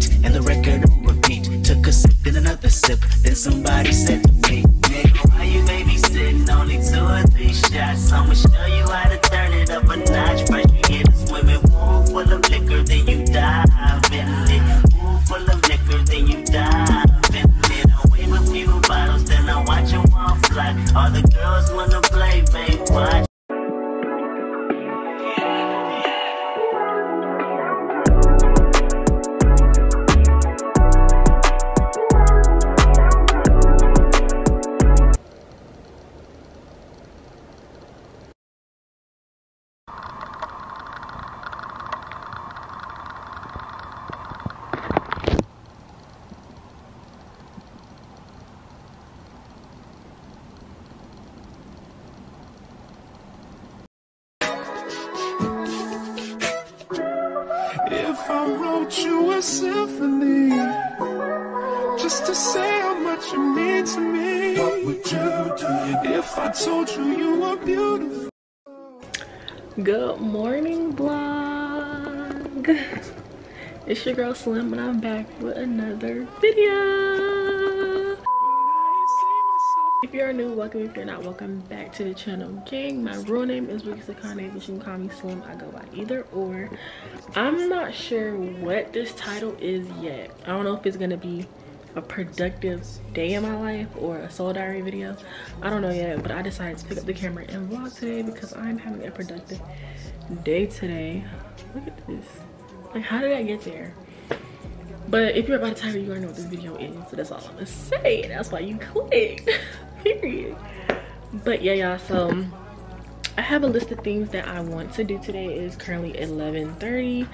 beat and the record on repeat. Took a sip, then another sip, then somebody said to me, Nigga, why you babysitting? Only two or three shots. I'ma show you welcome back to the channel, gang. My real name is Bilguissa Conde, but you can call me Slim. I go by either or. I'm not sure what this title is yet. I don't know if it's gonna be a productive day in my life or a soul diary video. I don't know yet, but I decided to pick up the camera and vlog today because I'm having a productive day today. Look at this. Like, how did I get there? But if you're about to title, you already know what this video is. So that's all I'm gonna say. That's why you clicked. Period. But yeah, y'all. So I have a list of things that I want to do today. It is currently 11:30.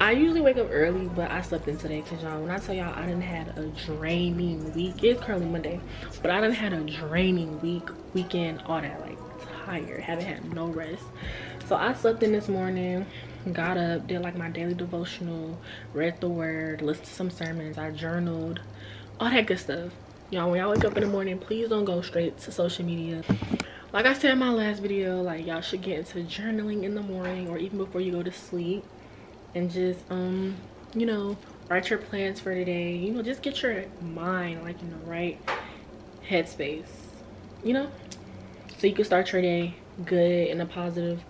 I usually wake up early, but I slept in today because y'all, when I tell y'all I didn't had a draining week. It's currently Monday, but I didn't had a draining week, weekend, all that. Like tired, haven't had no rest. So I slept in this morning, got up, did like my daily devotional, read the word, listened to some sermons, I journaled, all that good stuff. Y'all, when y'all wake up in the morning, please don't go straight to social media. Like I said in my last video, like y'all should get into journaling in the morning or even before you go to sleep and just um, you know, write your plans for today. You know, just get your mind like in the right headspace, you know? So you can start your day good in a positive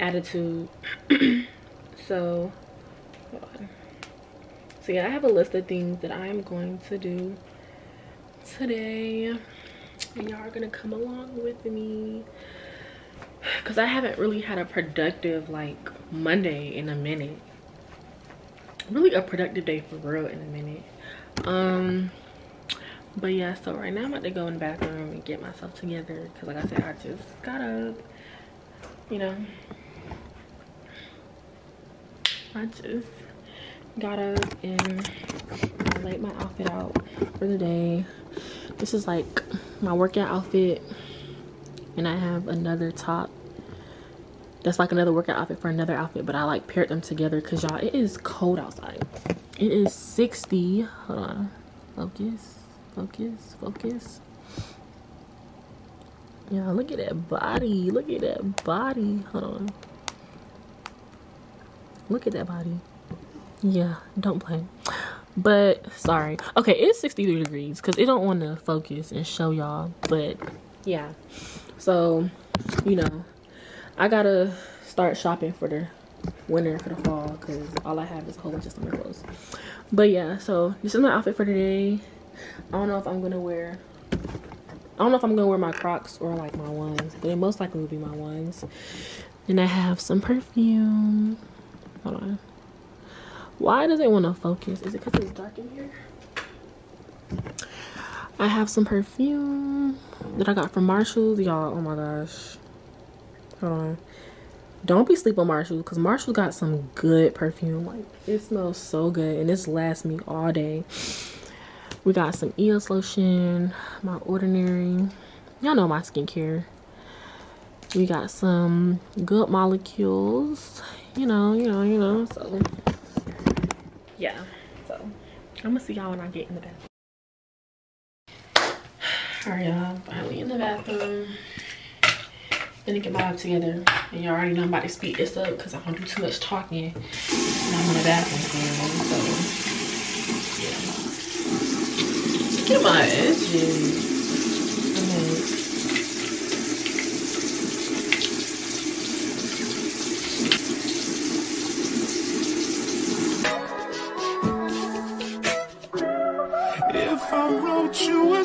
attitude. so. So yeah, I have a list of things that I'm going to do today. And y'all are gonna come along with me. Cause I haven't really had a productive like Monday in a minute. Really a productive day for real in a minute. Um but yeah, so right now I'm about to go in the bathroom and get myself together. Cause like I said, I just got up. You know. I just got up and I laid my outfit out for the day. This is like my workout outfit. And I have another top. That's like another workout outfit for another outfit. But I like paired them together because y'all, it is cold outside. It is 60. Hold on. Focus. Focus. Focus. Yeah, look at that body. Look at that body. Hold on. Look at that body. Yeah, don't play. But sorry. Okay, it's 63 degrees because it don't want to focus and show y'all. But yeah. So, you know, I gotta start shopping for the winter for the fall because all I have is whole bunch of summer clothes. But yeah, so this is my outfit for today. I don't know if I'm gonna wear I don't know if I'm gonna wear my Crocs or like my ones, but it most likely will be my ones. And I have some perfume. Hold on. Why does it want to focus? Is it because it's dark in here? I have some perfume that I got from Marshalls. Y'all, oh my gosh. Hold on. Don't be sleep on Marshalls because Marshall got some good perfume. Like, it smells so good and this lasts me all day. We got some EOS lotion, my ordinary. Y'all know my skincare. We got some good molecules. You know, you know, you know. So, yeah. So. I'm gonna see y'all when i get in the bathroom. All right y'all finally in the bathroom. Gonna get my life together. And y'all already know i'm about to speed this up because i don't do too much talking. And i'm in the bathroom so. Yeah. Get my edges.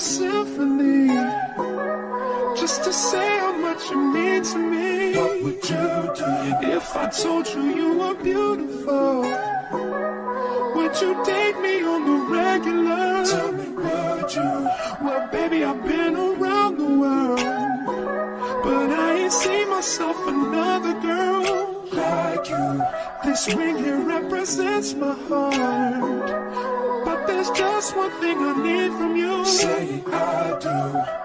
Symphony, just to say how much you mean to me, what would you do? If I told you you were beautiful, would you date me on the regular? Tell me, would you? Well, baby, I've been around the world, but I ain't seen myself another girl like you. This ring here represents my heart. Just one thing I need from you. Say I do.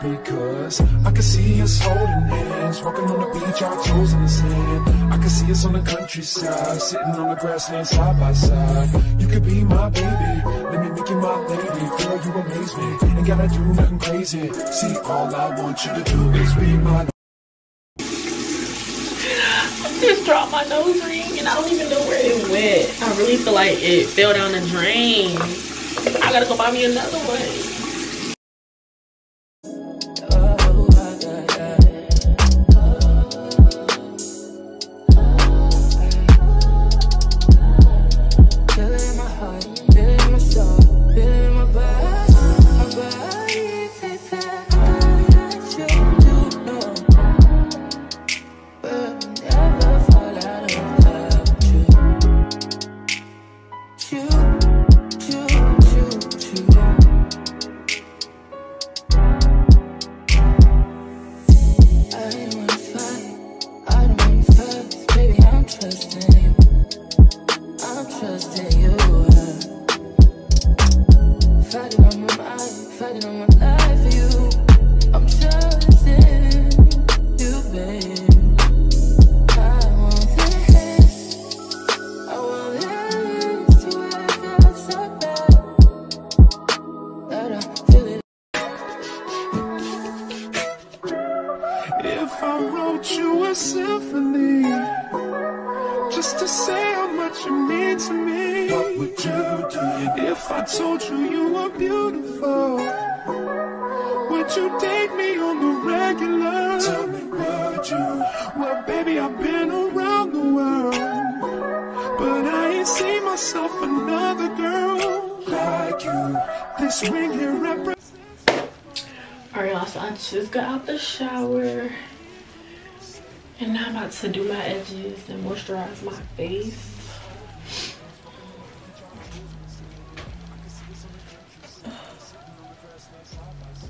Because I can see us holding hands, walking on the beach, our toes in the sand. I can see us on the countryside, sitting on the grassland side by side. You could be my baby, let me make you my lady. Girl, you amaze me, ain't gotta do nothing crazy. See, all I want you to do is be my. Just dropped my nose ring and I don't even know where it went. I really feel like it fell down the drain. I gotta go buy me another one. Moisturize my face.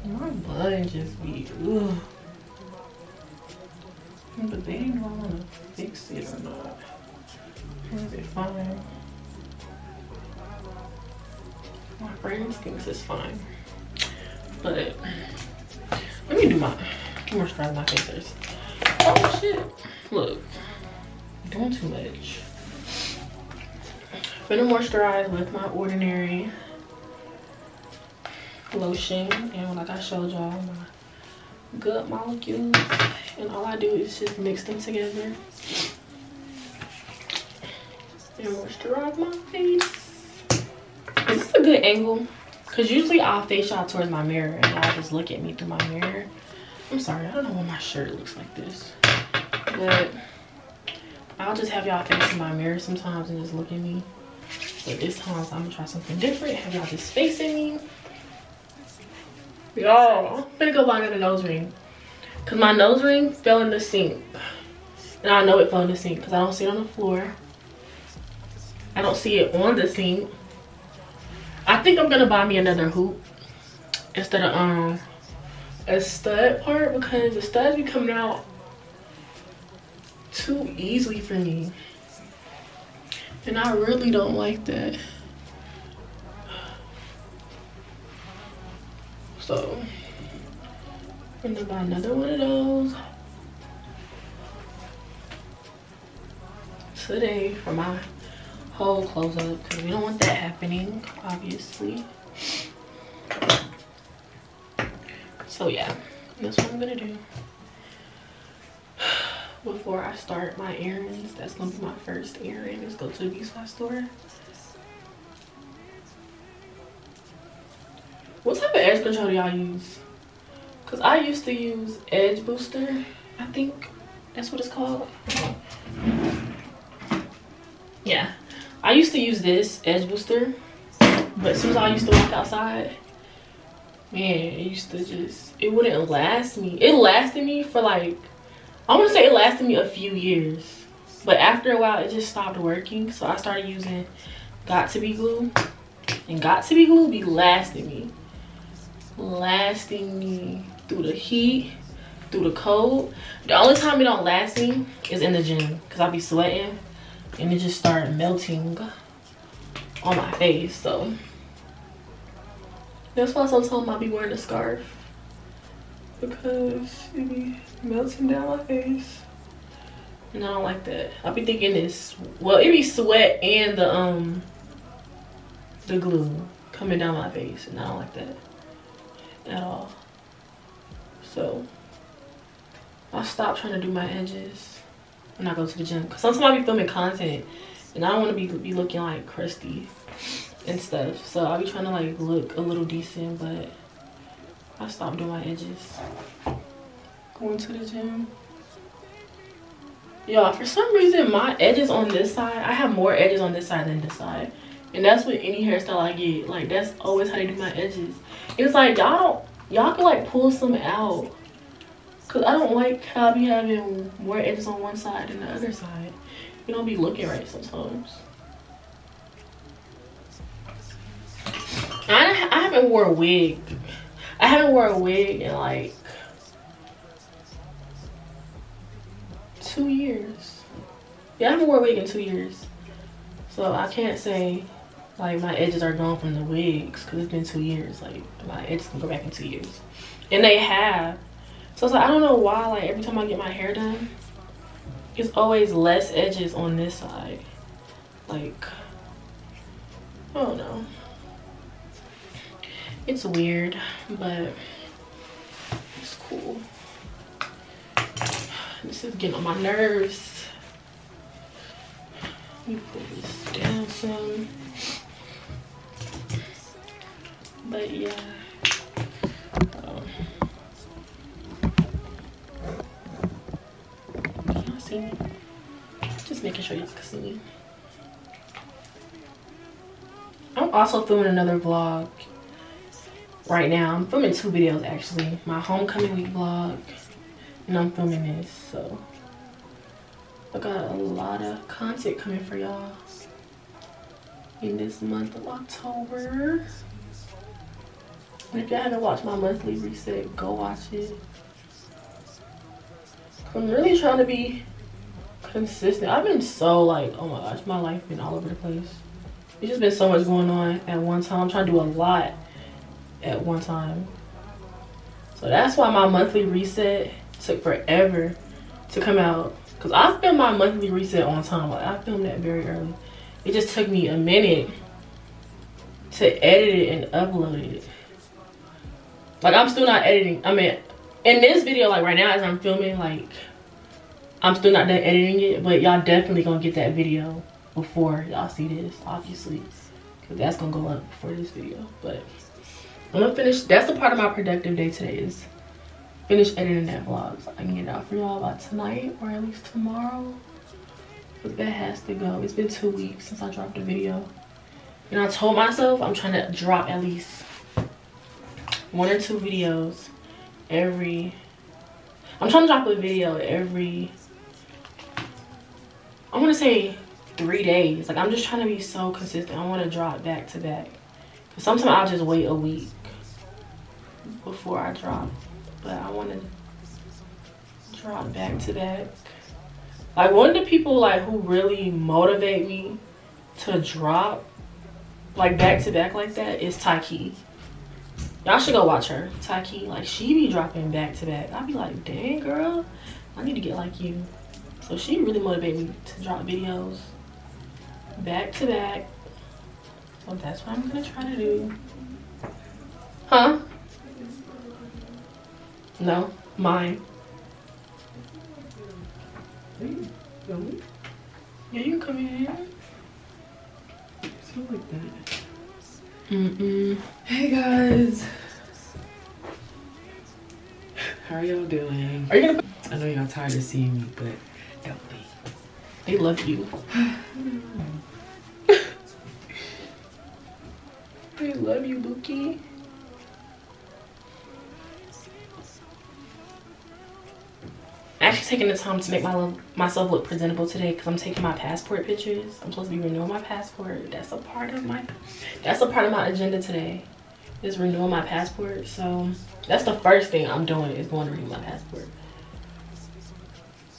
My bun just be ugh. But they ain't know to fix it or not. Is it fine? My friends thinks it's fine. But let me do my more moisturize my face. Oh shit. Look. Doing too much. Finna moisturize with my ordinary lotion. And like I showed y'all, my good molecules. And all I do is just mix them together. And moisturize my face. This Is a good angle? Because usually I'll face y'all towards my mirror and y'all just look at me through my mirror. I'm sorry, I don't know why my shirt looks like this. But I'll just have y'all facing my mirror sometimes and just look at me. But this time I'm gonna try something different. Have y'all just facing me. Y'all, I'm gonna go buy another nose ring. Cause my nose ring fell in the sink. And I know it fell in the sink because I don't see it on the floor. I don't see it on the sink. I think I'm gonna buy me another hoop instead of um a stud part because the studs be coming out too easily for me. And I really don't like that. So I'm gonna buy another one of those today for my whole close up because we don't want that happening obviously so yeah that's what i'm gonna do before i start my errands that's gonna be my first errand is go to the b store What type of edge control do y'all use? Cause I used to use Edge Booster. I think that's what it's called. Yeah, I used to use this Edge Booster, but as soon as I used to walk outside, man, it used to just it wouldn't last me. It lasted me for like I want to say it lasted me a few years, but after a while it just stopped working. So I started using Got To Be glue, and Got To Be glue be lasting me, lasting me through the heat, through the cold. The only time it don't last me is in the gym because I be sweating and it just started melting on my face. So that's why sometimes I'll be wearing a scarf because it be melting down my face. And I don't like that. I'll be thinking this, well, it be sweat and the, um, the glue coming down my face and I don't like that at all. So I stopped trying to do my edges when I go to the gym. Cause sometimes I be filming content and I don't want to be be looking like crusty and stuff. So I'll be trying to like look a little decent, but I stopped doing my edges. Going to the gym. Y'all, for some reason, my edges on this side, I have more edges on this side than this side. And that's with any hairstyle I get. Like, that's always how they do my edges. It's like, y'all y'all can like pull some out because i don't like how i be having more edges on one side than the other side you don't be looking right sometimes I, I haven't wore a wig i haven't worn a wig in like two years. Yeah i haven't worn a wig in two years. So i can't say like my edges are gone from the wigs because it's been two years. Like my edges can go back in two years. And they have. So it's like i don't know why like every time i get my hair done it's always less edges on this side. Like i don't know it's weird but it's cool. This is getting on my nerves. Let me pull this down some. But yeah. Um, y'all see me? Just making sure you can see me. I'm also filming another vlog right now i'm filming two videos actually my homecoming week vlog and i'm filming this so i got a lot of content coming for y'all in this month of october if y'all haven't watched my monthly reset, go watch it. I'm really trying to be consistent. I've been so like, oh my gosh, my life been all over the place. It's just been so much going on at one time. I'm trying to do a lot at one time. So that's why my monthly reset took forever to come out. Cause I filmed my monthly reset on time. Like I filmed that very early. It just took me a minute to edit it and upload it. Like I'm still not editing. I mean, in this video, like right now as I'm filming, like I'm still not done editing it, but y'all definitely gonna get that video before y'all see this, obviously. Cause that's gonna go up before this video. But I'm gonna finish, that's the part of my productive day today is finish editing that vlog so I can get it out for y'all by tonight or at least tomorrow. But that has to go. It's been two weeks since I dropped a video. And I told myself I'm trying to drop at least one or two videos every i'm trying to drop a video every i want to say three days like i'm just trying to be so consistent i want to drop back to back sometimes i'll just wait a week before i drop but i want to drop back to back like one of the people like who really motivate me to drop like back to back like that is Taki. Y'all should go watch her. Taki, like she be dropping back to back. I'd be like, dang girl, I need to get like you. So she really motivated me to drop videos back to back. So that's what I'm gonna try to do. Huh? No, mine. Yeah, you can come in. Something like that. Mm-mm. Hey guys. How are y'all doing? Are you gonna? I know y'all tired of seeing me, but don't be. They love you. they love you, Bookie. Actually taking the time to make my myself look presentable today because I'm taking my passport pictures. I'm supposed to be renewing my passport. That's a part of my that's a part of my agenda today. Is renewing my passport. So that's the first thing I'm doing is going to renew my passport.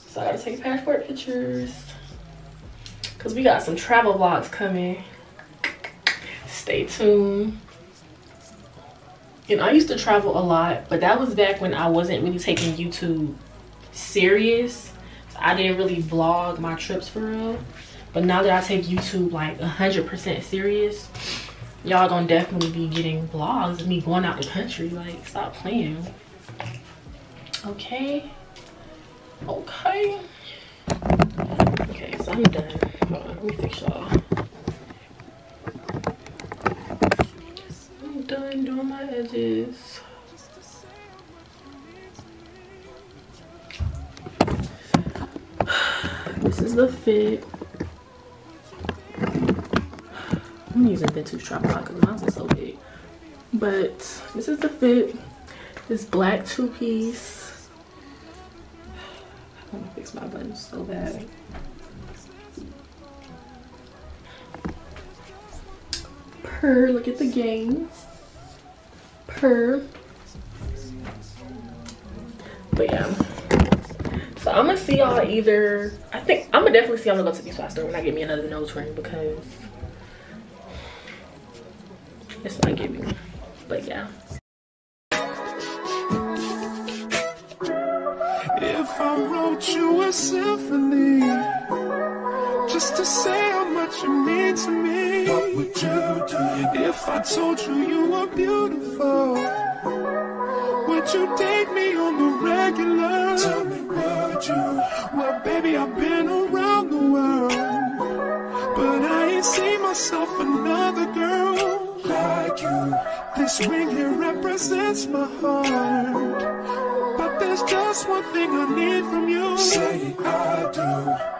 So I gotta take passport pictures. Cause we got some travel vlogs coming. Stay tuned. And I used to travel a lot, but that was back when I wasn't really taking YouTube serious. I didn't really vlog my trips for real. But now that I take YouTube like 100% serious, y'all gonna definitely be getting vlogs of me going out the country. Like, stop playing. Okay. Okay. Okay, so I'm done. Hold on, let me fix y'all. I'm done doing my edges. This is the fit. I'm using vintage tripod because mine was so big. But this is the fit. This black two-piece. I want to fix my buttons so bad. Per, look at the games. Per. But yeah. So I'm gonna see y'all either. I think I'm gonna definitely see. I'm gonna go to the spot store when I get me another nose ring because it's not giving. But yeah. If I wrote you a symphony just to say how much you mean to me, what would you do? If I told you you were beautiful, you date me on the regular? Tell me, would you? Well, baby, I've been around the world, but I ain't seen myself another girl like you. This ring here represents my heart. But there's just one thing I need from you. Say I do.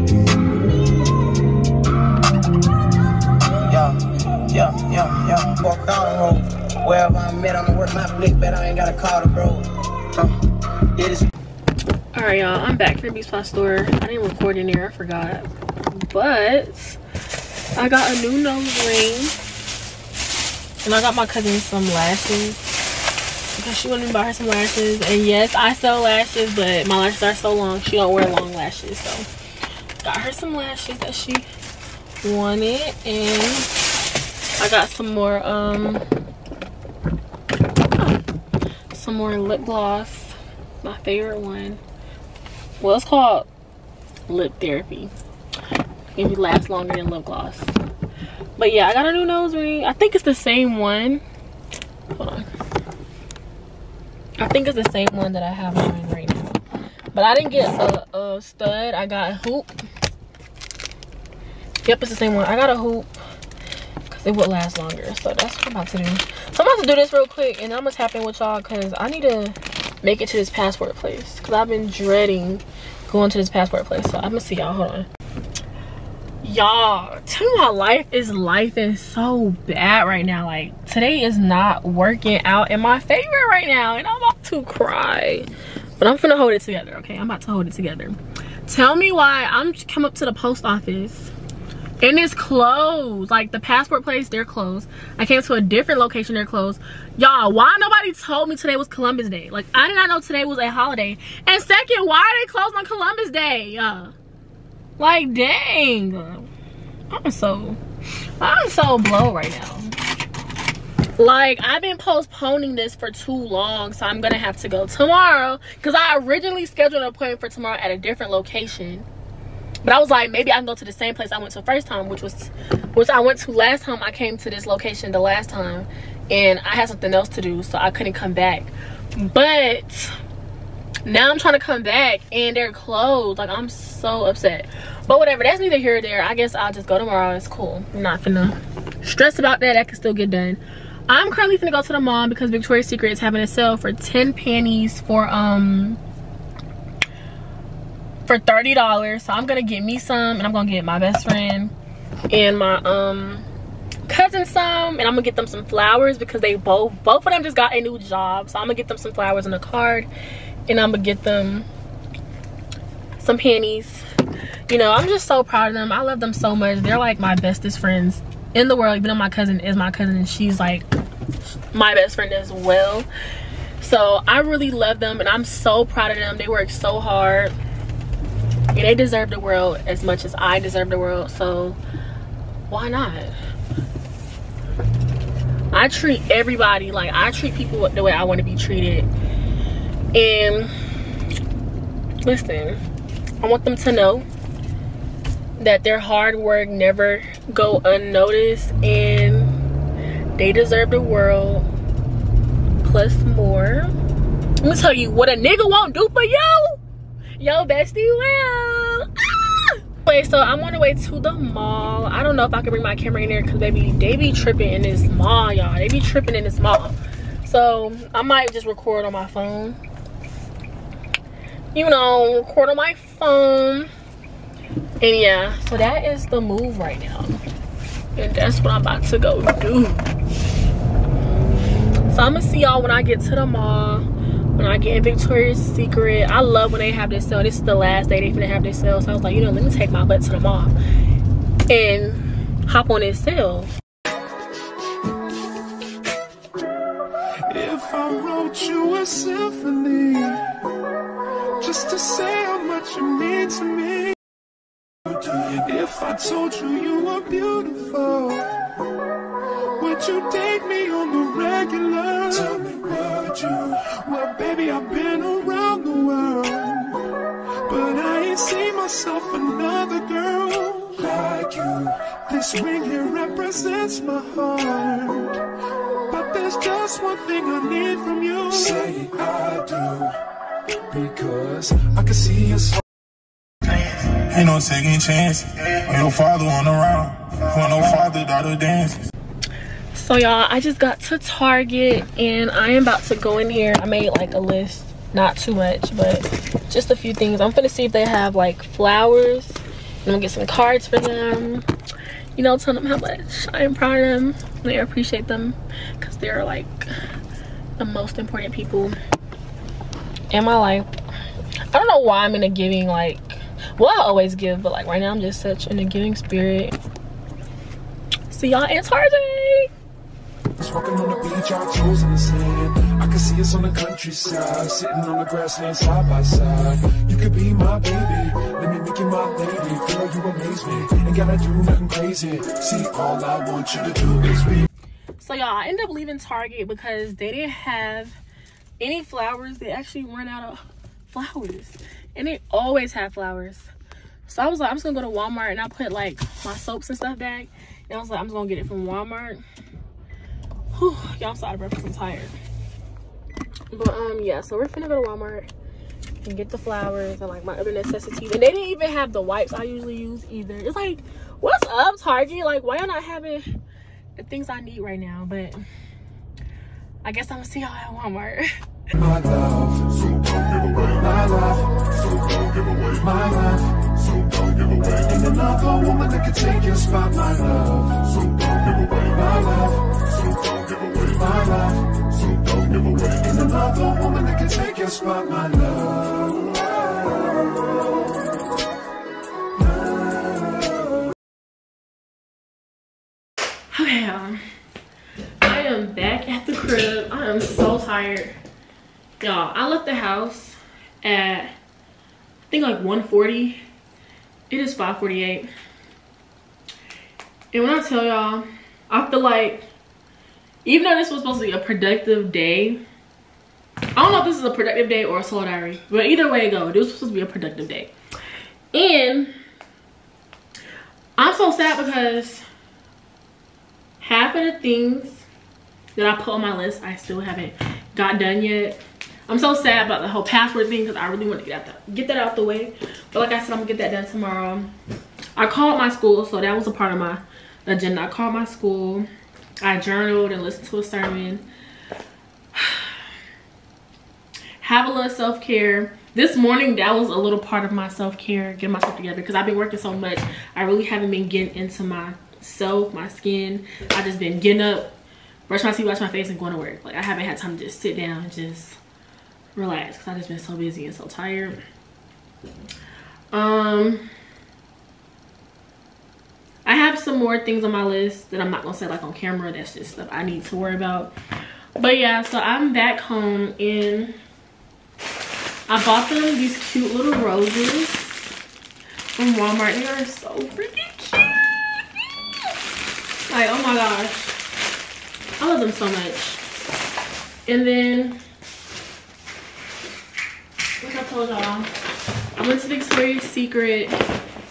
Wherever I'm at, I'ma work my flick, but I ain't gotta call the bro. Huh. Yeah, this All right, y'all. I'm back from the Beach Spot store. I didn't record in there. I forgot. But I got a new nose ring. And I got my cousin some lashes. Because she wanted me to buy her some lashes. And yes, I sell lashes, but my lashes are so long. She don't wear long lashes. So got her some lashes that she wanted. And I got some more um some more lip gloss. My favorite one. Well, it's called lip therapy. Maybe last longer than lip gloss. But yeah, I got a new nose ring. I think it's the same one. Hold on. I think it's the same one that I have on right now. But I didn't get a, a stud. I got a hoop. Yep, it's the same one. I got a hoop it would last longer. So that's what I'm about to do. So I'm about to do this real quick and I'm gonna tap in with y'all because I need to make it to this passport place because I've been dreading going to this passport place. So I'm gonna see y'all. Hold on. Y'all, tell me my life is life is so bad right now. Like today is not working out in my favor right now, and I'm about to cry. But I'm gonna hold it together, okay? I'm about to hold it together. Tell me why I'm come up to the post office and it's closed. Like the passport place, they're closed. I came to a different location, they're closed. Y'all, why nobody told me today was Columbus Day? Like I did not know today was a holiday. And second, why are they closed on Columbus Day? Uh, like dang. I'm so I'm so blow right now. like i've been postponing this for too long so i'm gonna have to go tomorrow because i originally scheduled an appointment for tomorrow at a different location but i was like maybe i can go to the same place i went to first time which was which i went to last time i came to this location the last time and i had something else to do so i couldn't come back. But now i'm trying to come back and they're closed. Like i'm so upset. But whatever that's neither here or there. I guess i'll just go tomorrow. It's cool. I'm not gonna stress about that. That can still get done. I'm currently gonna go to the mall because Victoria's Secret is having a sale for 10 panties for um for $30. So I'm gonna get me some and I'm gonna get my best friend and my um cousin some and I'm gonna get them some flowers because they both both of them just got a new job. So I'm gonna get them some flowers and a card and I'm gonna get them some panties. You know, I'm just so proud of them. I love them so much. They're like my bestest friends in the world even though my cousin is my cousin and she's like my best friend as well so i really love them and i'm so proud of them they work so hard they deserve the world as much as i deserve the world so why not? I treat everybody like i treat people the way i want to be treated. And listen i want them to know that their hard work never go unnoticed and they deserve the world plus more. Let me tell you what a nigga won't do for you yo bestie will ah! So I'm on the way to the mall. I don't know if I can bring my camera in there because baby, they be tripping in this mall, y'all. They be tripping in this mall. So I might just record on my phone. You know, record on my phone and yeah so that is the move right now and that's what i'm about to go do so i'm gonna see y'all when i get to the mall when i get victoria's secret i love when they have this sale this is the last day they're gonna have this sale so i was like you know let me take my butt to the mall and hop on this sale If I wrote you a symphony, just to say how much you mean to me. If I told you you were beautiful, would you date me on the regular? You? Well, baby, I've been around the world, but I ain't seen myself another girl like you. This ring here represents my heart, but there's just one thing I need from you. Say I do, because I can see us. Ain't no second chance. When your father on around. For no father daughter dances. So y'all i just got to target and i am about to go in here. I made like a list. Not too much but just a few things. I'm gonna see if they have like flowers. I'm gonna get some cards for them. You know tell them how much i am proud of them. I appreciate them because they're like the most important people in my life. I don't know why i'm in a giving like well i always give but like right now i'm just such in a giving spirit. See y'all in target Walking on the beach, our toes in the sand. I can see us on the countryside, sitting on the grassland side by side. You could be my baby, let me make you my lady. Girl, you amaze me, ain't gotta do nothing crazy. See, all I want you to do is be. So y'all, I ended up leaving Target because they didn't have any flowers. They actually ran out of flowers. And they always have flowers. So I was like, I'm just gonna go to Walmart and I put like my soaps and stuff back. And I was like, I'm just gonna get it from Walmart. Y'all, I'm so out of breath 'cause I'm tired. But um, yeah, so we're finna go to Walmart and get the flowers and like my other necessities. And they didn't even have the wipes I usually use either. It's like, what's up, Target? Like, why y'all not having the things I need right now? But I guess I'm gonna see y'all at Walmart. Another woman that take your spot. My love, so don't give away. My love, so don't. My so don't give away. Woman that can take your spot. My love. Okay, y'all. I am back at the crib. I am so tired. Y'all, I left the house at, I think like 140. It is 548. And when I tell y'all, I feel like even though this was supposed to be a productive day, I don't know if this is a productive day or a slow diary, but either way it go, this was supposed to be a productive day. And I'm so sad because half of the things that I put on my list, I still haven't got done yet. I'm so sad about the whole password thing because I really want to get, that, get that out the way. But like I said, I'm to get that done tomorrow. I called my school, so that was a part of my agenda. I called my school. I journaled and listened to a sermon. Have a little self-care. This morning, that was a little part of my self-care, getting myself together. Because I've been working so much, I really haven't been getting into myself, my skin. i just been getting up, brush my teeth, wash my face, and going to work. Like, I haven't had time to just sit down and just relax. Because I've just been so busy and so tired. Um... I have some more things on my list that I'm not gonna say like on camera. That's just stuff I need to worry about. But yeah, so I'm back home and I bought them these cute little roses from Walmart. They are so freaking cute. Like, oh my gosh. I love them so much. And then, like I told y'all, I went to Victoria's Secret.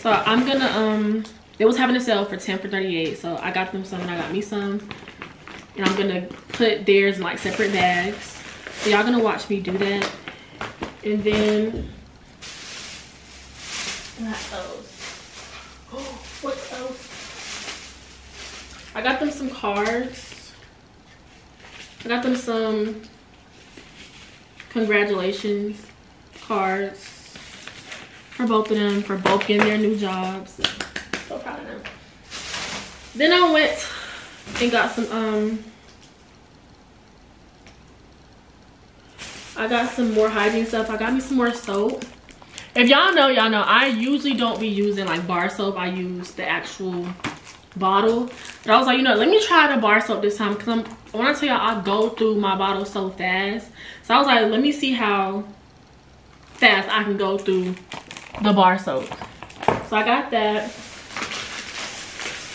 So I'm gonna, um, they was having a sale for 10 for 38 so i got them some and i got me some. And i'm gonna put theirs in like separate bags. So y'all gonna watch me do that. And then what else? Oh, what else? I got them some cards. I got them some congratulations cards for both of them for both getting their new jobs so proud of them. Then I went and got some, um, I got some more hygiene stuff. I got me some more soap. If y'all know, y'all know, I usually don't be using like bar soap. I use the actual bottle. But I was like, you know, let me try the bar soap this time. Because I'm, when I tell y'all, I go through my bottle so fast. So I was like, let me see how fast I can go through the bar soap. So I got that.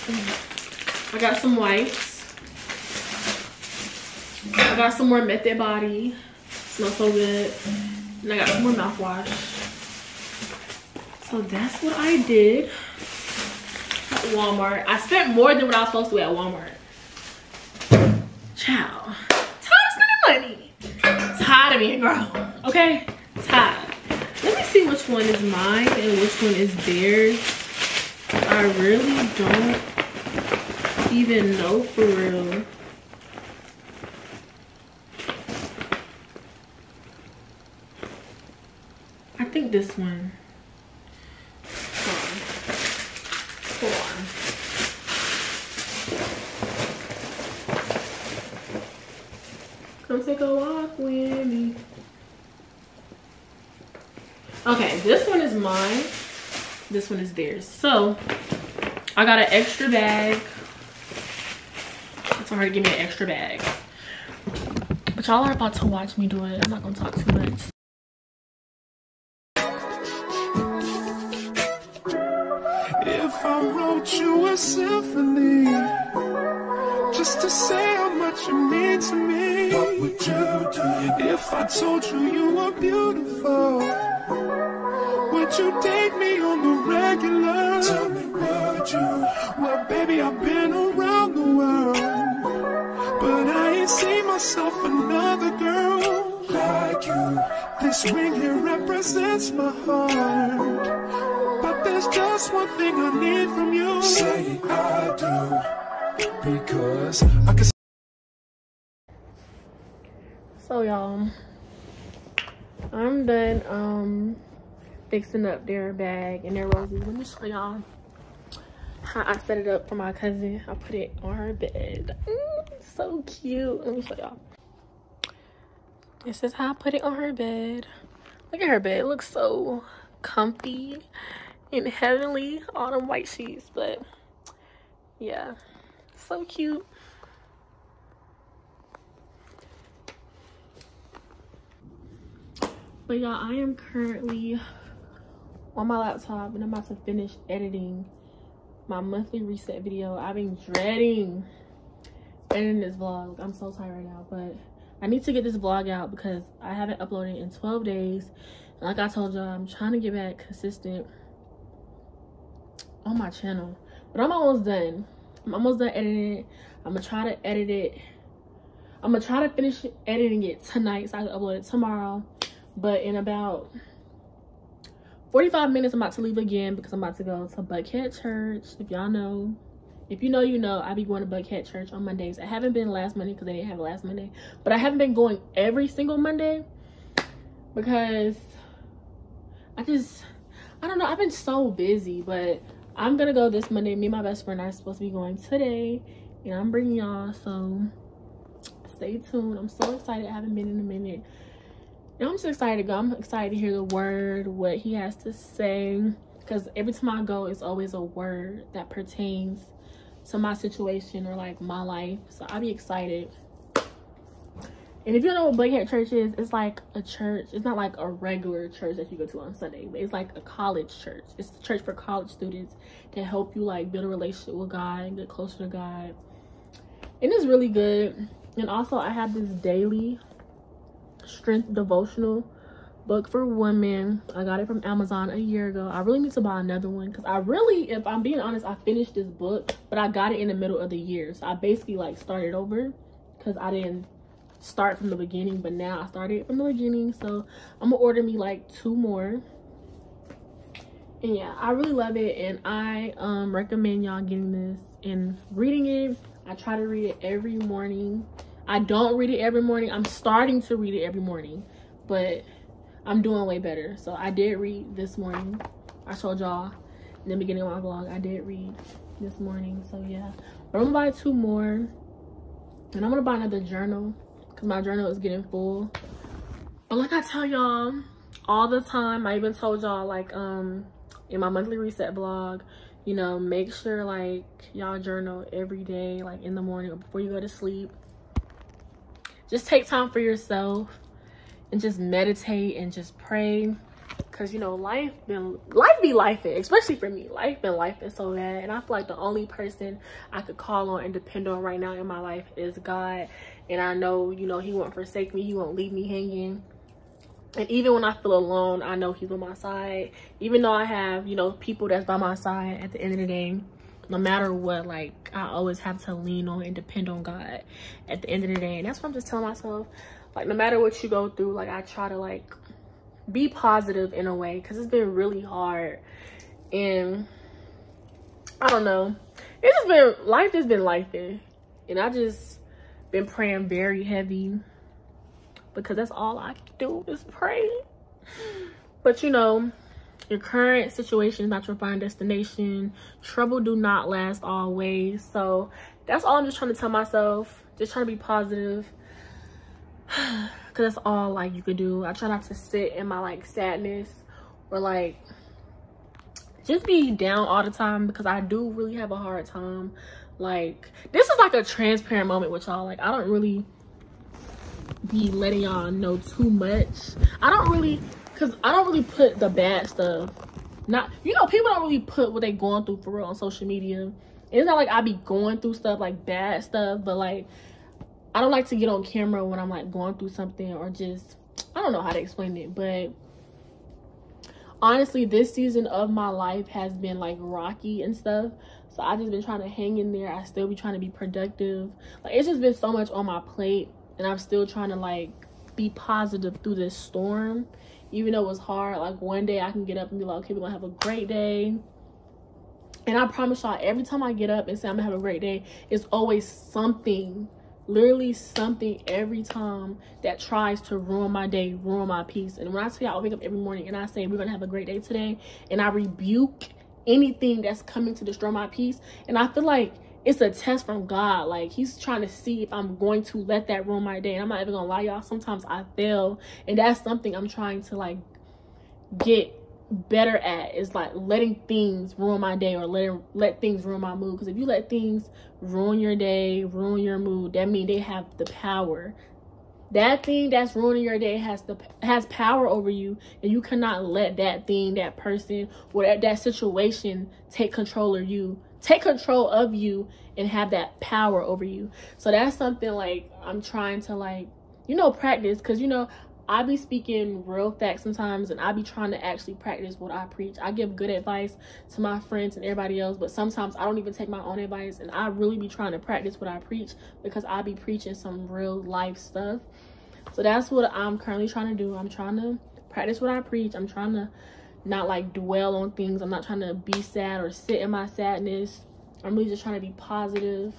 I got some wipes. I got some more Method Body. Smells so good. And I got some more mouthwash. So that's what I did at Walmart. I spent more than what I was supposed to at Walmart. Ciao. Tired of spending money. Tired of being grown. Okay? Tired. Let me see which one is mine and which one is theirs. I really don't even know for real. I think this one. Come take a walk with me. Okay, this one is mine. This one is theirs. So, I got an extra bag for her to give me an extra bag. But y'all are about to watch me do it. I'm not gonna talk too much. If I wrote you a symphony just to say how much you mean to me, what would you do? If I told you you were beautiful, would you date me on the regular? Tell me, would you? Well, baby, I've been myself another girl like you. This ring here represents my heart. But there's just one thing I need from you. Say I do. Because I can. So y'all, I'm done um fixing up their bag and their roses. Let me show y'all I set it up for my cousin. I put it on her bed. Mm, so cute. Let me show y'all. This is how I put it on her bed. Look at her bed. It looks so comfy and heavenly. All them white sheets. But yeah, so cute. But y'all, I am currently on my laptop and I'm about to finish editing my monthly reset video. I've been dreading editing this vlog. I'm so tired right now, but I need to get this vlog out because I haven't uploaded in 12 days. Like I told y'all, I'm trying to get back consistent on my channel. But I'm almost done. I'm almost done editing it. I'm gonna try to edit it. I'm gonna try to finish editing it tonight so I can upload it tomorrow. But in about 45 minutes, I'm about to leave again because I'm about to go to Buckhead Church. If y'all know, if you know, you know, I be going to Buckhead Church on Mondays. I haven't been last Monday because they didn't have last Monday. But I haven't been going every single Monday because I just, I don't know. I've been so busy, but I'm to go this Monday. Me and my best friend are supposed to be going today. And I'm bringing y'all, so stay tuned. I'm so excited. I haven't been in a minute. I'm just excited to go. I'm excited to hear the word, what he has to say. Because every time I go, it's always a word that pertains to my situation or like my life. So I'll be excited. And if you don't know what Buckhead Church is, it's like a church. It's not like a regular church that you go to on Sunday, but it's like a college church. It's a church for college students to help you like build a relationship with God and get closer to God. And it's really good. And also I have this daily strength devotional book for women. I got it from Amazon a year ago. I really need to buy another one because I really, if I'm being honest, I finished this book, but I got it in the middle of the year. So I basically like started over because I didn't start from the beginning, but now I started from the beginning. So I'm gonna order me like two more. And yeah, I really love it and I um recommend y'all getting this and reading it. I try to read it every morning. I don't read it every morning. I'm starting to read it every morning, but I'm doing way better. So I did read this morning. I told y'all in the beginning of my vlog, I did read this morning. So yeah, but I'm gonna buy two more. And I'm gonna buy another journal because my journal is getting full. But like I tell y'all all the time, I even told y'all like um in my monthly reset vlog, you know, make sure like y'all journal every day, like in the morning or before you go to sleep. Just take time for yourself and just meditate and just pray. Because you know life been life be life especially for me. Life been life is so bad and i feel like the only person i could call on and depend on right now in my life is god. And i know you know he won't forsake me. He won't leave me hanging. And even when i feel alone i know he's on my side. Even though i have you know people that's by my side at the end of the day no matter what like i always have to lean on and depend on god at the end of the day. And that's what i'm just telling myself. Like no matter what you go through like i try to like be positive in a way because it's been really hard. And i don't know. It's just been life has been life and i just been praying very heavy because that's all i can do is pray. But you know your current situation is not your final destination. Trouble do not last always. So that's all i'm just trying to tell myself. Just trying to be positive. Because that's all like you could do. I try not to sit in my like sadness or like just be down all the time because i do really have a hard time. Like this is like a transparent moment with y'all. Like i don't really be letting y'all know too much. I don't really because i don't really put the bad stuff not you know people don't really put what they going through for real on social media it's not like i be going through stuff like bad stuff but like I don't like to get on camera when I'm like going through something or just I don't know how to explain it, but honestly, this season of my life has been like rocky and stuff. So I just been trying to hang in there. I still be trying to be productive. Like it's just been so much on my plate and I'm still trying to like be positive through this storm. Even though it was hard, like one day I can get up and be like, okay, we're gonna have a great day. And I promise y'all, every time I get up and say I'm gonna have a great day, it's always something literally something every time that tries to ruin my day, ruin my peace. And when I say I wake up every morning and I say we're gonna have a great day today, and I rebuke anything that's coming to destroy my peace, and I feel like it's a test from God. Like he's trying to see if I'm going to let that ruin my day. And I'm not even gonna lie, y'all. Sometimes I fail, and that's something I'm trying to like get better at is like letting things ruin my day or letting let things ruin my mood because if you let things ruin your day ruin your mood that means they have the power that thing that's ruining your day has the has power over you and you cannot let that thing that person or that, that situation take control of you take control of you and have that power over you. So that's something like I'm trying to like, you know, practice because you know, I be speaking real facts sometimes and I be trying to actually practice what I preach. I give good advice to my friends and everybody else, but sometimes I don't even take my own advice and I really be trying to practice what I preach because I be preaching some real life stuff. So that's what I'm currently trying to do. I'm trying to practice what I preach. I'm trying to not like dwell on things. I'm not trying to be sad or sit in my sadness. I'm really just trying to be positive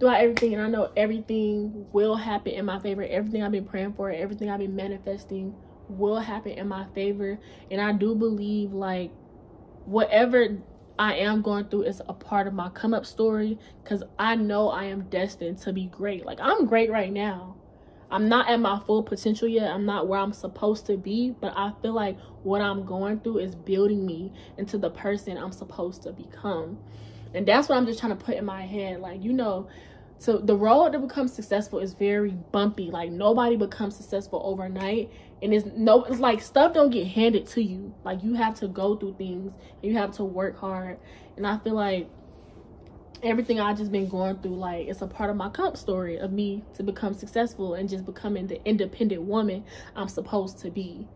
throughout everything. And I know everything will happen in my favor. Everything I've been praying for, everything I've been manifesting will happen in my favor. And I do believe like whatever I am going through is a part of my come up story because I know I am destined to be great. Like I'm great right now. I'm not at my full potential yet. I'm not where I'm supposed to be, but I feel like what I'm going through is building me into the person I'm supposed to become. And that's what I'm just trying to put in my head. Like, you know, so the road to become successful is very bumpy. Like nobody becomes successful overnight. And it's no it's like stuff don't get handed to you. Like you have to go through things and you have to work hard. And I feel like everything I just been going through, like it's a part of my comp story of me to become successful and just becoming the independent woman I'm supposed to be.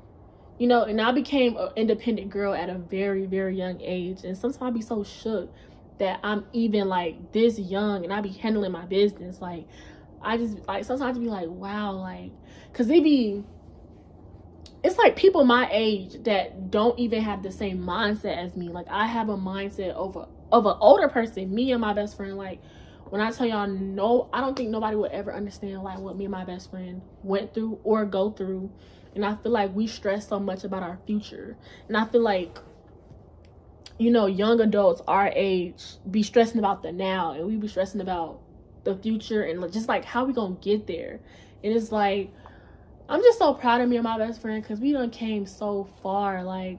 You know, and I became an independent girl at a very, very young age. And sometimes I be so shook that I'm even like this young and I be handling my business. Like I just like sometimes I be like, wow, like cause they be it's like people my age that don't even have the same mindset as me. Like I have a mindset over of an older person, me and my best friend, like when I tell y'all no, I don't think nobody would ever understand like what me and my best friend went through or go through. And I feel like we stress so much about our future. And I feel like you know, young adults our age be stressing about the now and we be stressing about the future and just like how we gonna get there. And it's like I'm just so proud of me and my best friend because we done came so far, like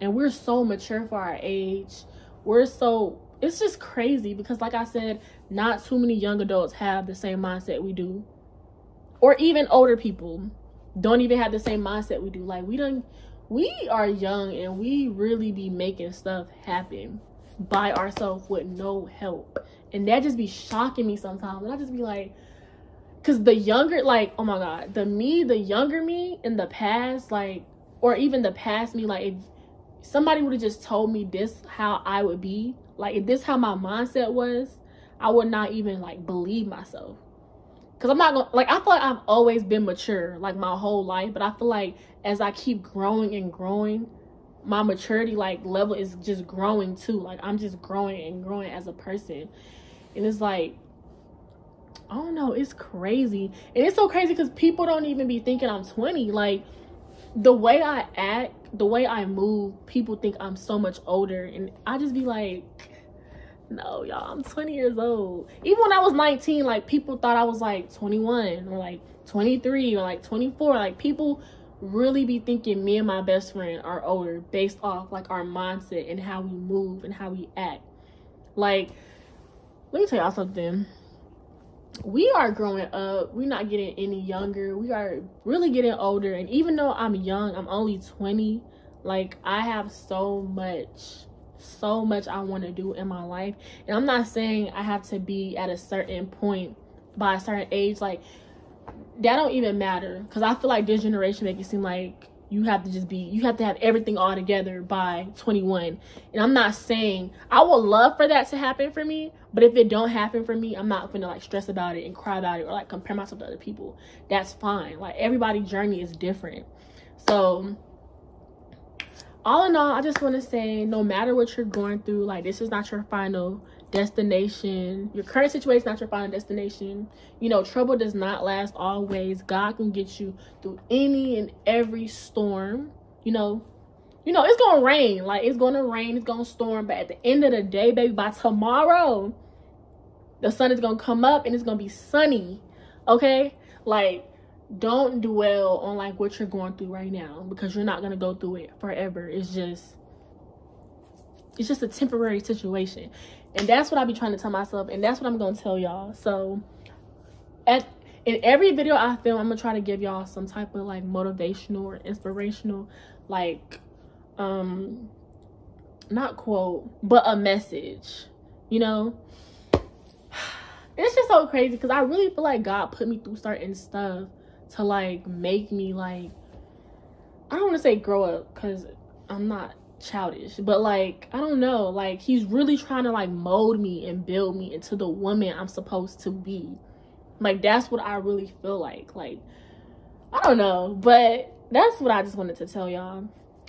and we're so mature for our age we're so it's just crazy because like i said not too many young adults have the same mindset we do. Or even older people don't even have the same mindset we do. Like we don't we are young and we really be making stuff happen by ourselves with no help. And that just be shocking me sometimes. And i just be like because the younger like oh my god the me the younger me in the past like or even the past me like if somebody would have just told me this how I would be, like if this how my mindset was, I would not even like believe myself. Cause I'm not gonna like I feel like I've always been mature like my whole life, but I feel like as I keep growing and growing, my maturity like level is just growing too. Like I'm just growing and growing as a person. And it's like I don't know, it's crazy. And it's so crazy because people don't even be thinking I'm 20. Like the way I act, the way I move, people think I'm so much older. And I just be like, no, y'all, I'm 20 years old. Even when I was 19, like people thought I was like 21 or like 23 or like 24. Like people really be thinking me and my best friend are older based off like our mindset and how we move and how we act. Like, let me tell y'all something we are growing up. We're not getting any younger. We are really getting older. And even though i'm young i'm only 20 like i have so much so much i want to do in my life. And i'm not saying i have to be at a certain point by a certain age. Like that don't even matter. Because i feel like this generation make it seem like you have to just be you have to have everything all together by 21 and i'm not saying i would love for that to happen for me but if it don't happen for me i'm not gonna like stress about it and cry about it or like compare myself to other people that's fine like everybody's journey is different so all in all i just want to say no matter what you're going through like this is not your final destination. Your current situation not your final destination. You know, trouble does not last always. God can get you through any and every storm. You know, you know, it's gonna rain. Like it's gonna rain, it's gonna storm. But at the end of the day, baby, by tomorrow, the sun is gonna come up and it's gonna be sunny. Okay? Like don't dwell on like what you're going through right now because you're not gonna go through it forever. It's just it's just a temporary situation and that's what i be trying to tell myself and that's what i'm gonna tell y'all so at in every video i film i'm gonna try to give y'all some type of like motivational or inspirational like um not quote, but a message. You know, it's just so crazy because I really feel like God put me through certain stuff to like make me like I don't want to say grow up because I'm not childish, but like I don't know, like he's really trying to like mold me and build me into the woman I'm supposed to be. Like that's what I really feel like. Like I don't know, but that's what I just wanted to tell y'all.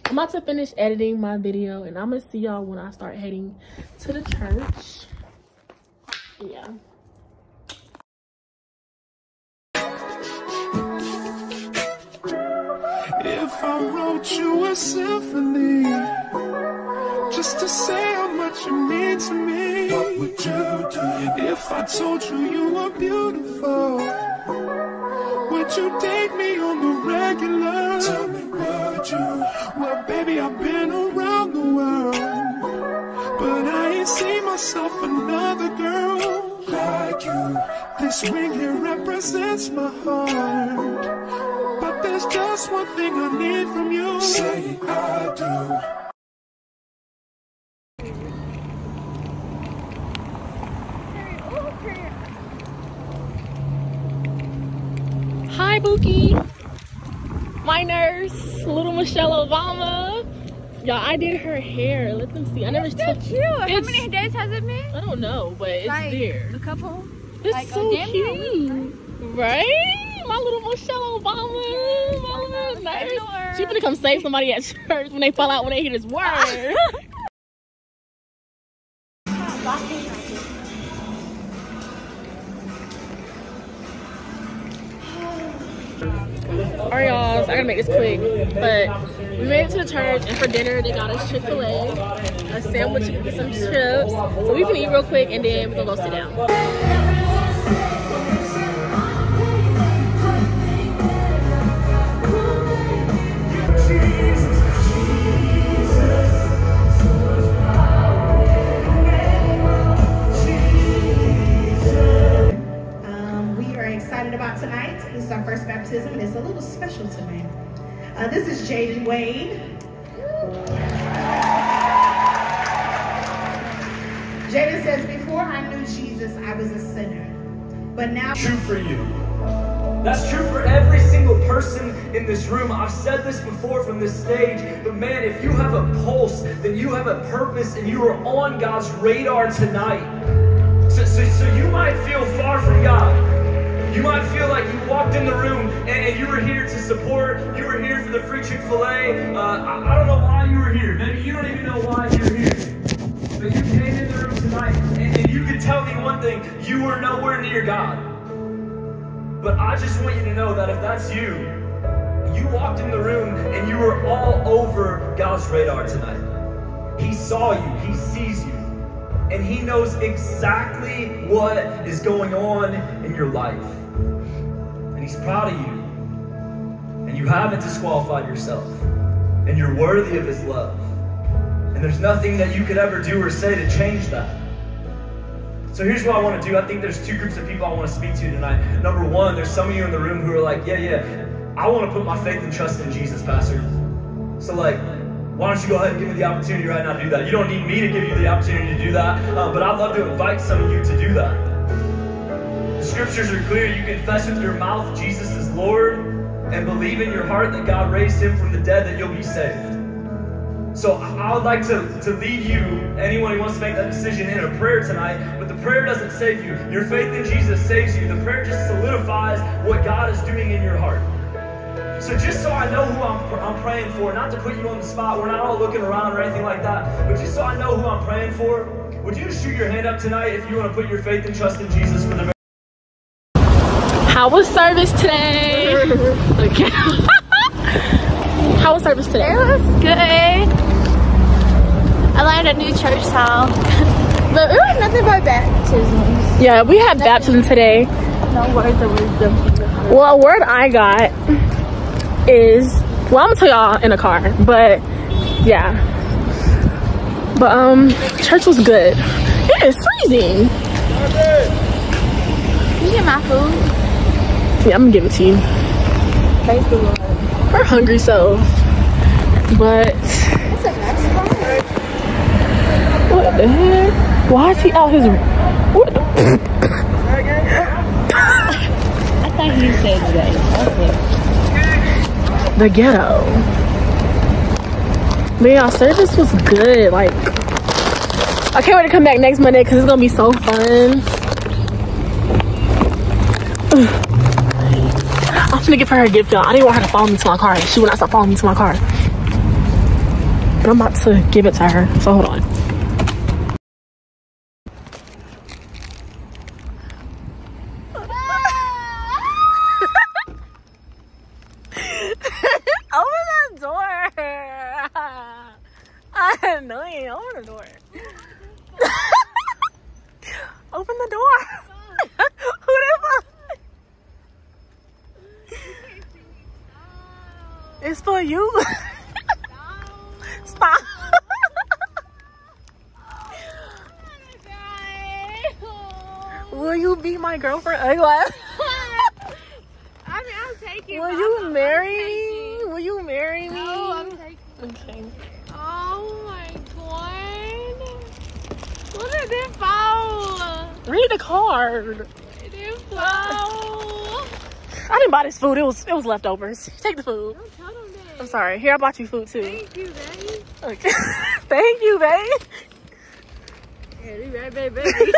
I'm about to finish editing my video and I'm gonna see y'all when I start heading to the church. Yeah. If I wrote you a symphony, just to say how much you mean to me, what would you do? If I told you you were beautiful, would you date me on the regular? Tell me, would you? Well, baby, I've been around the world, but I ain't seen myself another girl like you. This ring here represents my heart. But there's just one thing I need from you. Say I do. Hi, Bookie. My nurse, little Michelle Obama. Y'all, I did her hair. Let them see. I never touched cute. How many days has it been? I don't know, but it's like there. a couple. It's like so week, cute. Right? My little Michelle Obama. My little nurse. She gonna come save somebody at church when they fall out when they hear this word. make this quick, but we made it to the church, and for dinner they got us Chick Fil A, a sandwich, and some chips. So we can eat real quick, and then we're gonna go sit down. Is our first baptism, it's a little special tonight. Uh, this is Jaden Wade. Jaden says, Before I knew Jesus, I was a sinner. But now. true for you. That's true for every single person in this room. I've said this before from this stage, but man, if you have a pulse, then you have a purpose and you are on God's radar tonight. To support, you were here for the free Chick fil A. Uh, I, I don't know why you were here. Maybe you don't even know why you're here. But you came in the room tonight and, and you can tell me one thing you were nowhere near God. But I just want you to know that if that's you, you walked in the room and you were all over God's radar tonight. He saw you, He sees you, and He knows exactly what is going on in your life. And He's proud of you. You haven't disqualified yourself. And you're worthy of His love. And there's nothing that you could ever do or say to change that. So here's what I want to do. I think there's two groups of people I want to speak to tonight. Number one, there's some of you in the room who are like, yeah, yeah, I want to put my faith and trust in Jesus, Pastor. So like, why don't you go ahead and give me the opportunity right now to do that? You don't need me to give you the opportunity to do that, uh, but I'd love to invite some of you to do that. The scriptures are clear. You confess with your mouth Jesus is Lord and believe in your heart that God raised him from the dead that you'll be saved. So I would like to, to lead you, anyone who wants to make that decision, in a prayer tonight. But the prayer doesn't save you. Your faith in Jesus saves you. The prayer just solidifies what God is doing in your heart. So just so I know who I'm, I'm praying for, not to put you on the spot, we're not all looking around or anything like that, but just so I know who I'm praying for, would you shoot your hand up tonight if you want to put your faith and trust in Jesus for the How was service today? Okay. How was service today? It was good. I learned a new church song. but it was nothing but baptisms. Yeah, we had baptism today. No words of wisdom. Well, a word I got is well, I'm gonna tell y'all in the car, but yeah. But um, church was good. It is freezing. You get my food. Yeah, I'm gonna give it to you. Thank you, Lord. We're hungry, so. But It's a nice car. What the heck? Why is he out his? What the? I thought he said that. the ghetto. Man, y'all service was good. Like, I can't wait to come back next Monday because it's gonna be so fun. I'm gonna give her a gift, y'all. I didn't want her to follow me to my car. She would not stop following me to my car. But I'm about to give it to her. So hold on. Open the door. I know you. Open the door. Open the door. Who the fuck? It's for you. Stop. Will you be my girlfriend? What? I mean, I'll take it. Will you I'm- I'm marry me? Will you marry me? No, I'm taking. Okay. Oh my god. Look at this phone. Read the card. This phone. I didn't buy this food. It was it was leftovers. Take the food. Don't tell them that. I'm sorry. Here, I bought you food too. Thank you, baby. Okay. Thank you, babe. Baby, baby.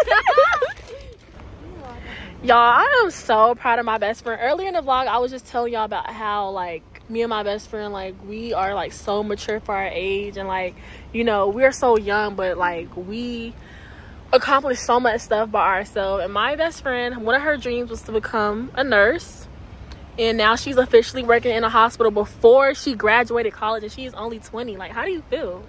Y'all, I am so proud of my best friend. Earlier in the vlog, I was just telling y'all about how like me and my best friend, like we are like so mature for our age, and like you know we're so young, but like we accomplished so much stuff by ourselves. And my best friend, one of her dreams was to become a nurse, and now she's officially working in a hospital. Before she graduated college, and she's only 20. Like, how do you feel?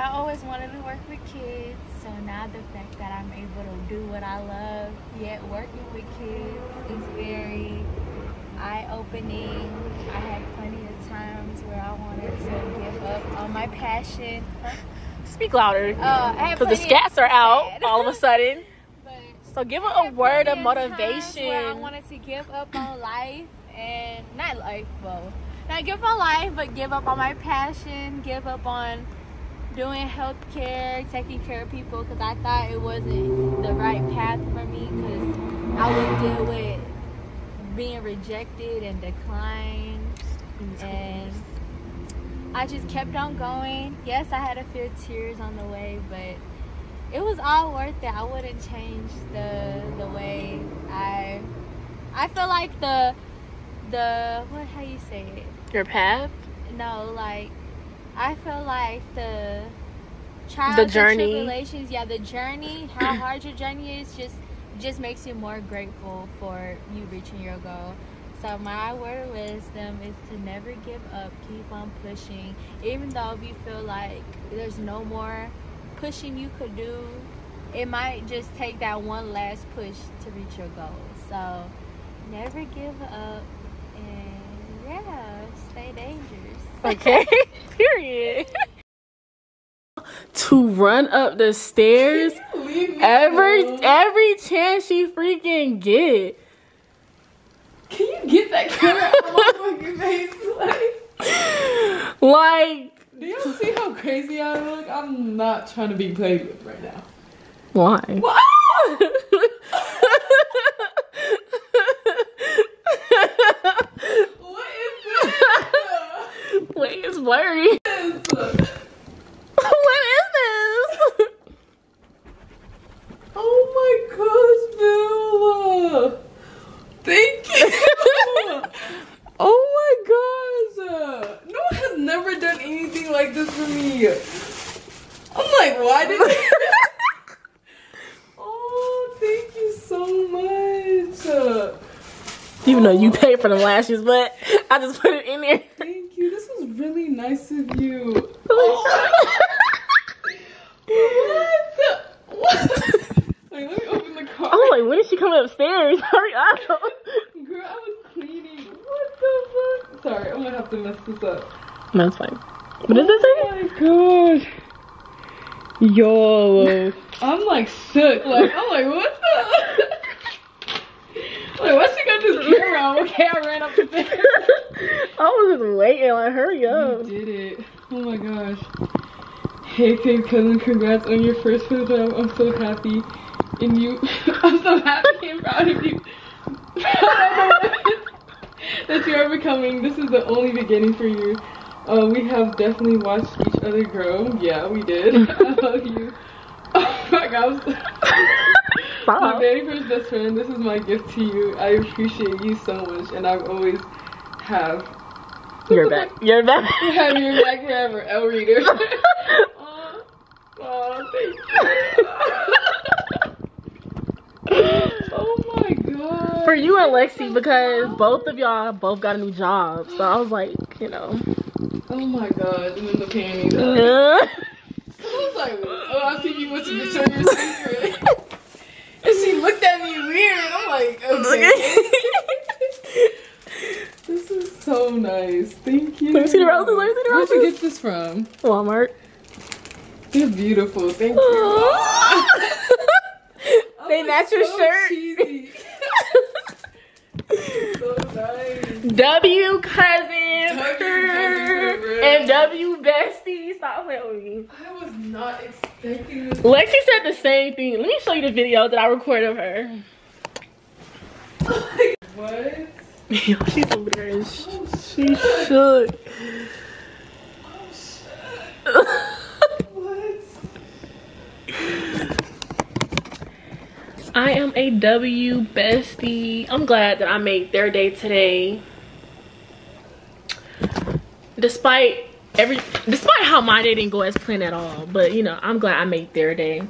I always wanted to work with kids, so now the fact that I'm able to do what I love, yet working with kids, is very eye-opening. I had plenty of times where I wanted to give up on my passion. Speak louder, Uh, because the scats are out all of a sudden. But So give her a word of motivation. Where I wanted to give up on life and not life, well, not give up on life, but give up on my passion, give up on doing healthcare, taking care of people, because I thought it wasn't the right path for me, because I would deal with being rejected and declined, and I just kept on going. Yes, I had a few tears on the way, but it was all worth it. I wouldn't change the the way I I feel like the the what how you say it? Your path. No, like I feel like the trials and journey. tribulations, yeah, the journey, how hard your journey is, just just makes you more grateful for you reaching your goal. So my word of wisdom is to never give up, keep on pushing, even though if you feel like there's no more pushing you could do. It might just take that one last push to reach your goal. So never give up, and yeah, stay dangerous. Okay. Period. to run up the stairs every every chance she freaking get. Can you get that camera out of my fucking face? Like, Like do you see how crazy I look? I'm not trying to be played with right now. why? What is this? Wait, it's blurry. what is this? oh my gosh, Bella! Thank you! oh my gosh! No one has never done anything like this for me. I'm like, why did you? oh, thank you so much. Even though you paid for the lashes, but I just put it in there. Thank you. This was really nice of you. What? the- What? Wait, let me open the car. I was like, when is she coming upstairs? Hurry up. Girl, I was cleaning. What the fuck? Sorry, I'm gonna have to mess this up. No, it's fine. What does it say? Oh my god. Yo. I'm like shook. Like, I'm like, what the? Like, why she got this camera? Okay, I ran up the stairs. I was just waiting. Like, hurry up. You did it. Oh my gosh. Hey, Faith Cousin, congrats on your first full job. I'm so happy. And you, I'm so happy and proud of you. that you are becoming. This is the only beginning for you. Uh, we have definitely watched each other grow. Yeah, we did. I love you. Oh my gosh. My very first best friend, this is my gift to you. I appreciate you so much, and I've always have. You're back. You're back. have your back forever, L Reader. oh, oh, thank you. oh my god. For you and Lexi, because both of y'all both got a new job. So I was like, you know. Oh my god. And then the panties. I was like, oh, I think you went to the your secret. And she looked at me weird. And I'm like, okay. this is so nice. Thank you. Let me see the roses. Let me see the roses. Where'd you get this from? Walmart. You're beautiful. Thank you. they match your so shirt. Cheesy. so nice. W cousin W cousin, and W bestie. Stop playing with me. I was not expecting this. Lexi said the same thing. Let me show you the video that I recorded of her. What? Yo, she's and sh- oh, She shook. What? I am a W bestie. I'm glad that I made their day today. Despite every despite how my day didn't go as planned at all. But you know, I'm glad I made their day.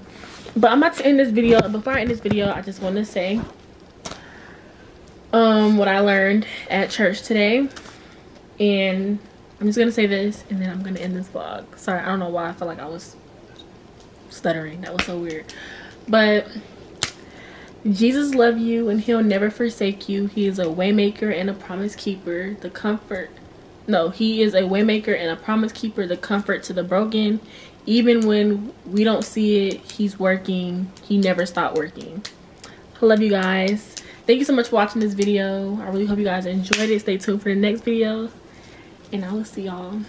But I'm about to end this video. Before I end this video, I just want to say um what I learned at church today. And I'm just gonna say this and then I'm gonna end this vlog. Sorry, I don't know why I felt like I was stuttering. That was so weird. But Jesus love you and he'll never forsake you. He is a waymaker and a promise keeper. The comfort. No, he is a waymaker and a promise keeper, the comfort to the broken. Even when we don't see it, he's working. He never stopped working. I love you guys. Thank you so much for watching this video. I really hope you guys enjoyed it. Stay tuned for the next video. And I will see y'all.